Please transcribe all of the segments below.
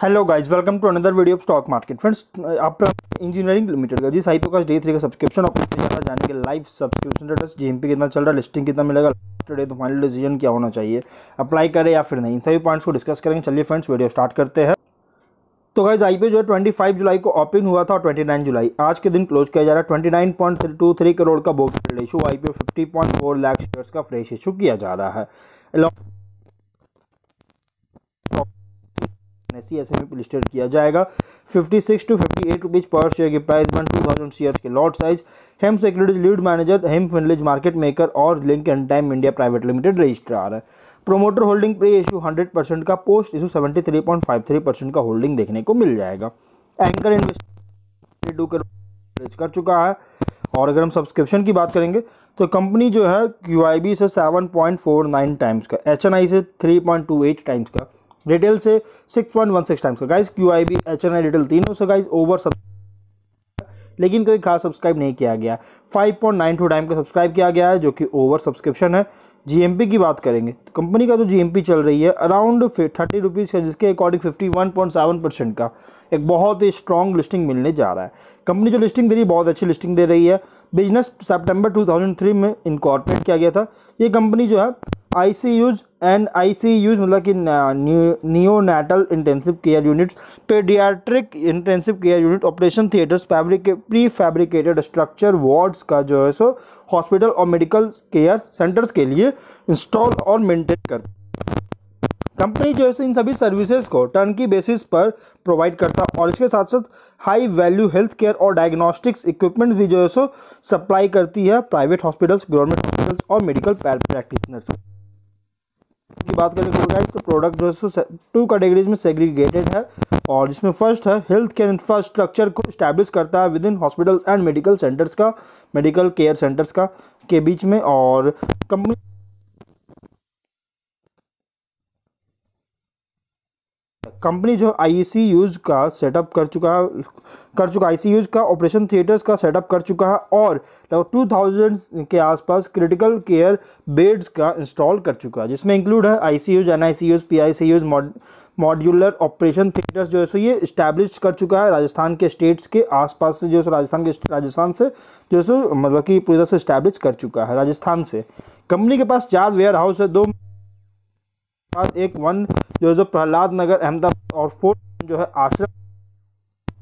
Hello guys welcome to another video of stock market friends आप engineering limited का जिस IPO का day three का सब्सक्रिप्शन ऑप्शन जाने के लाइव सब्सक्रिप्शन जीएमपी कितना चल रहा है लिस्टिंग कितना मिलेगा डे तो फाइनल डिसीज़न क्या होना चाहिए अप्लाई करें या फिर नहीं। इन सभी पॉइंट्स को डिस्कस करेंगे। चलिए फ्रेंड्स वीडियो स्टार्ट करते हैं। तो गाइज़ आईपीओ जो है 25 जुलाई को ओपन हुआ था और 29 जुलाई। आज के दिन क्लोज किया जा रहा है। 29.23 करोड़ का book issue IPO 50.4 lakh shares का फ्रेश इशू किया जा रहा है। सी एस एम लिस्टेड किया जाएगा। 56 टू 58 रुपीज़ पर शेयर की price one two thousand share के lot size Hem securities lead manager Hem Finlease market maker और Link Intime India private limited registrar है। Promoter holding pre issue 100 percent का post issue 73.53 percent का holding देखने को मिल जाएगा। Anchor invest कर चुका है। और अगर हम सब्सक्रिप्शन की बात करेंगे तो कंपनी जो है क्यू से 7.49 टाइम्स का एच से 3.28 टाइम्स का। रिटेल से 6.16 टाइम्स का। Guys Q I B H N I retail तीनों से गाइस ओवर सब लेकिन कोई खास सब्सक्राइब नहीं किया गया। 5.92 टाइम का सब्सक्राइब किया गया है, जो कि ओवर सब्सक्रिप्शन है। जीएमपी की बात करेंगे। तो कंपनी का जो जीएमपी चल रही है अराउंड थर्टी रुपीज़ का जिसके according fifty one point seven percent का एक बहुत ही स्ट्रॉन्ग लिस्टिंग मिलने जा रहा है। कंपनी जो लिस्टिंग दे रही है, बहुत अच्छी लिस्टिंग दे रही है। बिज़नेस सितंबर 2003 में इनकॉर्पोरेट किया गया था। ये कंपनी जो है I C Us and I C Us मतलब कि neo natal intensive care units paediatric intensive care unit operation theatres fabric pre fabricated structure wards का जो है सो हॉस्पिटल और मेडिकल केयर सेंटर्स के लिए इंस्टॉल और मेंटेन करती कंपनी जो है इन सभी सर्विसेज़ को टर्न की बेसिस पर प्रोवाइड करता और इसके साथ साथ हाई वैल्यू हेल्थ केयर और डायग्नोस्टिक्स इक्विपमेंट भी जो है सो सप्लाई करती है प्राइवेट हॉस्पिटल्स गवर्नमेंट हॉस्पिटल्स और मेडिकल प्रैक्टिशनर्स की। बात करें गाइस तो प्रोडक्ट जो है टू कैटेगरीज में सेग्रीगेटेड है और जिसमें फ़र्स्ट है हेल्थ केयर इंफ्रास्ट्रक्चर को स्टैब्लिश करता है within hospitals and medical centres का मेडिकल केयर सेंटर्स का, के बीच में और कंपनी कंपनी जो आई यूज़ का सेटअप कर चुका कर चुका आई यूज़ का ऑपरेशन थिएटर्स का सेटअप कर चुका है और लगभग टू थाउज़ेंड के आसपास क्रिटिकल केयर बेड्स का इंस्टॉल कर चुका है, जिसमें इंक्लूड है I C Us N I C Us P I C Us modular operation theatres जो है, सो ये इस्टेब्लिश कर चुका है राजस्थान के स्टेट्स के आसपास से, जो है राजस्थान के राजस्थान से, जो है सो मतलब कि पूरी तरह से इस्टेब्लिश कर चुका है राजस्थान से। कंपनी के पास चार वेयर हाउस है, दो एक वन जो जो प्रहलाद नगर अहमदाबाद और फोर्थ जो है, आश्रम,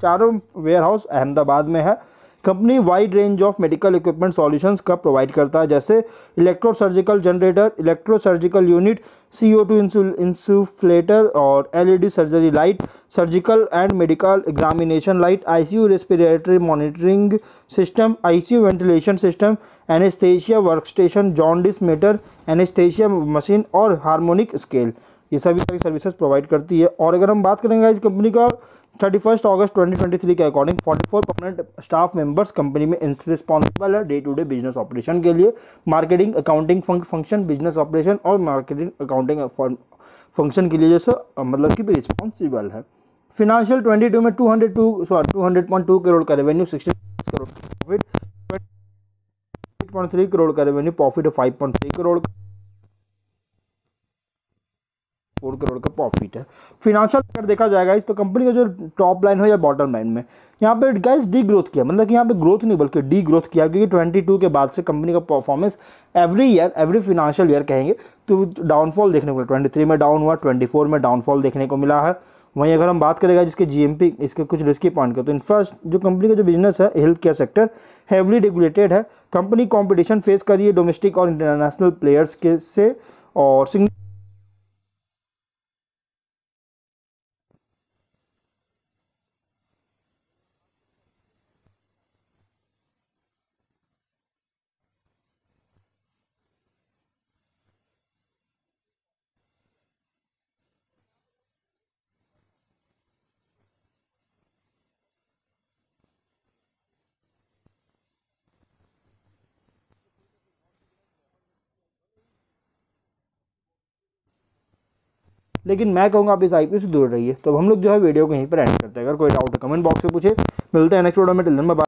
चारों वेयर हाउस अहमदाबाद में है। Company wide range of medical equipment solutions का प्रोवाइड करता है, जैसे electrosurgical generator electro surgical unit C O two insufflator और LED surgery light surgical and medical examination light ICU respiratory monitoring system ICU ventilation system anaesthesia work station jaundice meter anaesthesia machine और harmonic scale ये सभी सारी services provide करती है। और अगर हम बात करेंगे इस कंपनी का thirty first August twenty twenty three के according forty four permanent staff members company में रिस्पॉन्सिबल है day to day business operation के लिए। Marketing accounting function business operation और मार्केटिंग अकाउंटिंग फ़ंक्शन के लिए जैसे मतलब कि रिस्पॉन्सिबल है। फिनेंशियल ट्वेंटी टू में two hundred two sorry two hundred point two crore का revenue sixty crore profit point three crore का revenue profit five point three crore का फोर करोड़ का प्रॉफिट है। फिनेंशियल अगर देखा जाएगा, इस तो कंपनी का जो टॉप लाइन हो या बॉटम लाइन में। यहाँ पे गैस डी ग्रोथ किया मतलब कि यहाँ पे ग्रोथ नहीं, बल्कि डी ग्रोथ किया, क्योंकि ट्वेंटी टू के बाद से कंपनी का performance every year every financial year कहेंगे तो डाउनफॉल देखने को मिला। ट्वेंटी में डाउन हुआ ट्वेंटी में डाउनफॉल देखने को मिला है। वहीं अगर हम बात करेगा जिसके जीएमपी इसके कुछ रिस्की पॉइंट का तो इन्फ्रास्ट जो कंपनी का जो बिज़नेस है health care sector heavily regulated है। कंपनी कंपटीशन फेस कर रही है डोमेस्टिक और इंटरनेशनल प्लेयर्स के से, और लेकिन मैं कहूँगा आप इस आईपीओ से दूर रहिए। तो हम लोग जो है वीडियो को यहीं पर एंड करते हैं। अगर कोई डाउट कमेंट बॉक्स में पूछे। मिलते हैं नेक्स्ट वीडियो में। टिल दिन